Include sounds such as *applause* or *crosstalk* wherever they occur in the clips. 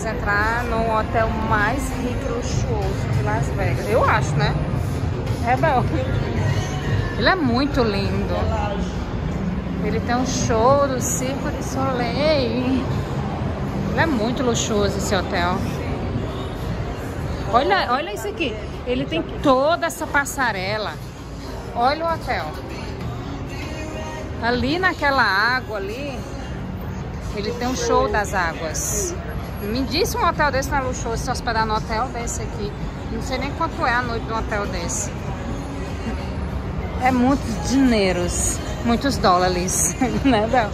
vamos entrar no hotel mais rico e luxuoso de Las Vegas. Eu acho, né? Rebel. Ele é muito lindo. Ele tem um show do Circo de Soleil. Ele é muito luxuoso esse hotel. Olha, olha isso aqui. Ele tem toda essa passarela. Olha o hotel. Ali naquela água ali, ele tem um show das águas. Me disse um hotel desse não é luxuoso se hospedar no hotel desse aqui. Não sei nem quanto é a noite de um hotel desse. É muitos dinheiros, muitos dólares, *laughs* né, Bel?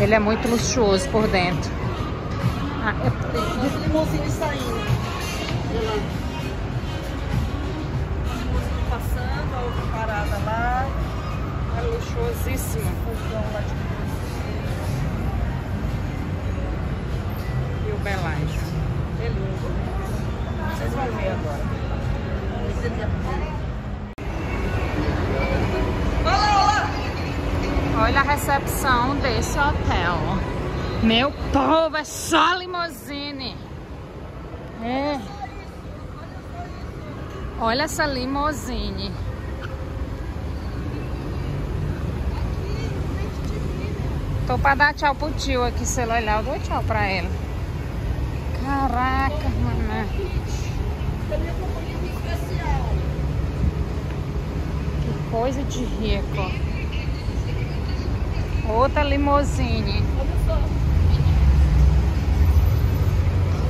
Ele é muito luxuoso por dentro. Ah, eu... Limousine saindo. Passando, a outra parada lá. É luxuosíssimo. E Olha a recepção desse hotel. Meu povo, é só limousine. É. Olha essa limousine. Tô pra dar tchau pro tio aqui, se ele olhar, eu dou tchau pra ele. Caraca, mano. Que coisa de rico. Outra limousine.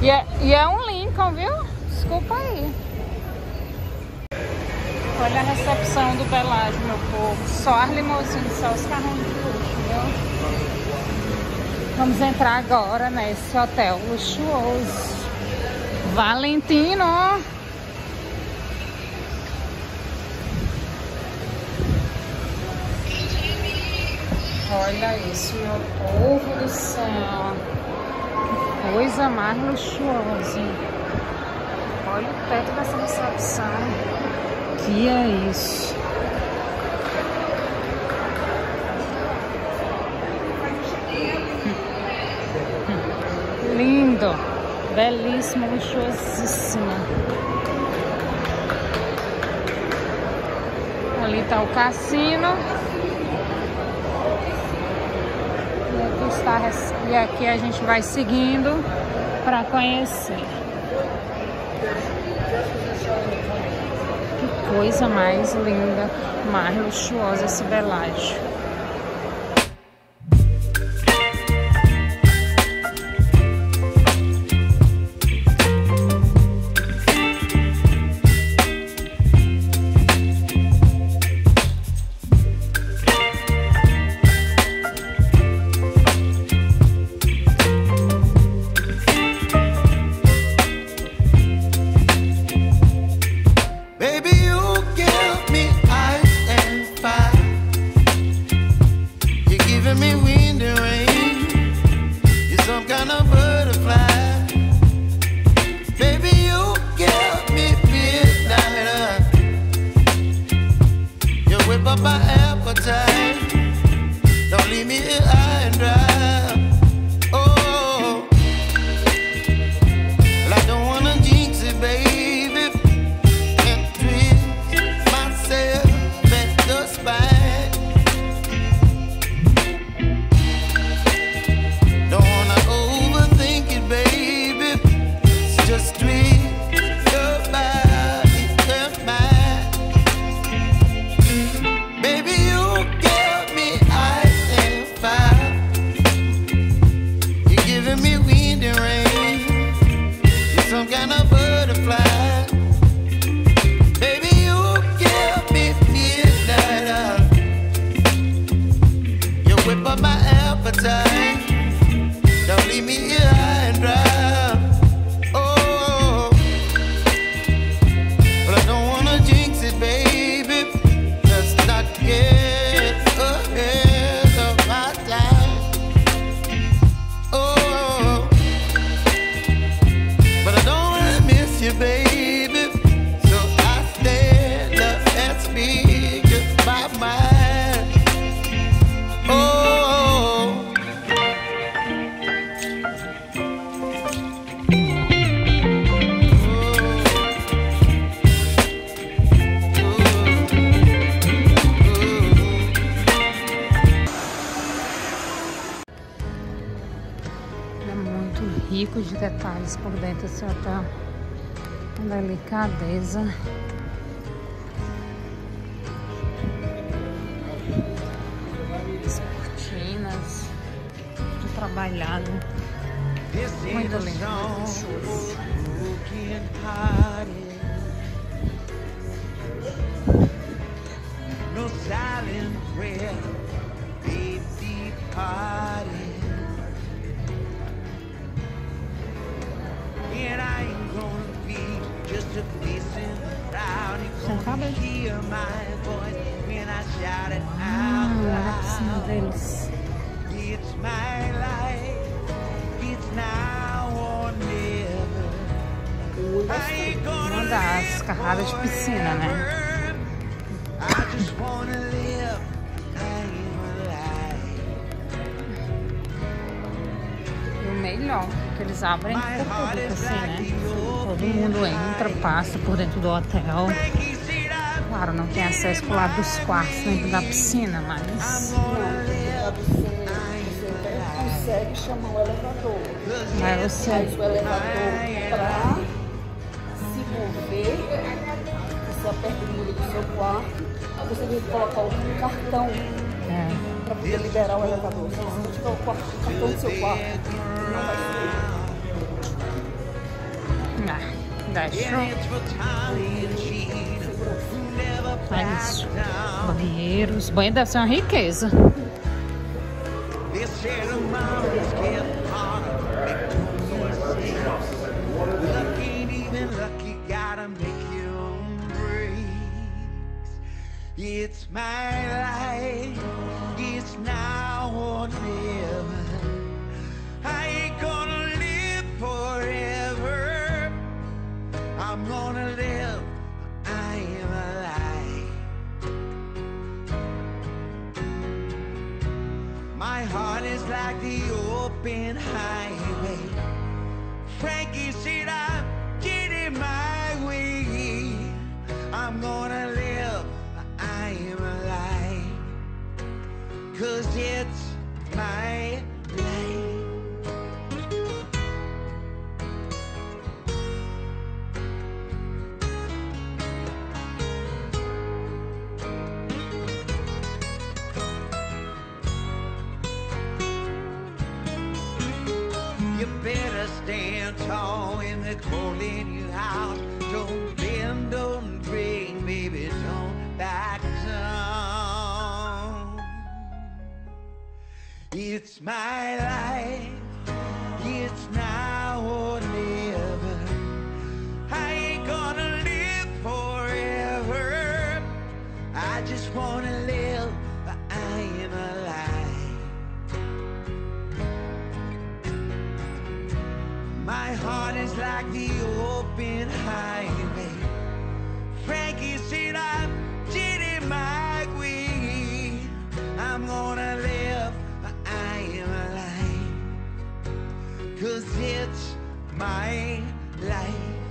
E é, e é um Lincoln, viu? Desculpa aí. Olha a recepção do Belágio, meu povo. Só as limousines, só os carros de luxo, viu? Vamos entrar agora nesse hotel luxuoso. Valentino. Olha isso, meu povo do céu. Que coisa mais luxuosa. Olha o teto dessa recepção. Que é isso? Lindo, belíssimo, luxuosíssimo. Ali está o cassino. E aqui, a gente vai seguindo para conhecer. Que coisa mais linda, mais luxuosa esse Belágio. Rico de detalhes por dentro esse hotel. Uma delicadeza. As cortinas. Tudo trabalhado. Muito lindo. No it Ah, out olha a loud. piscina deles. It's my life. It's now or never. I ain't gonna Uma das carradas de piscina, né? forever. I just wanna live. I am alive. O melhor, que eles abrem pro público, assim, né? Todo mundo entra, passa por dentro do hotel. Claro, não tem acesso pro lado dos quartos dentro da piscina, mas consegue chamar o elevador. vai você. Traz o elevador pra se mover. Você aperta o número do seu quarto. Você tem que colocar o cartão É, para poder liberar o elevador. Se você não tiver o, cartão do seu quarto, não vai subir. ah, deixa. And down. Banheiros. Banheiro deve ser uma riqueza. It's my life, it's now or never. been high. Tall in the cold in your house. Don't bend, don't break, baby, don't back down. It's my life, heart is like the open highway. Frankie said I'm Jenny McWee. I'm gonna live, I am alive. Cause it's my life.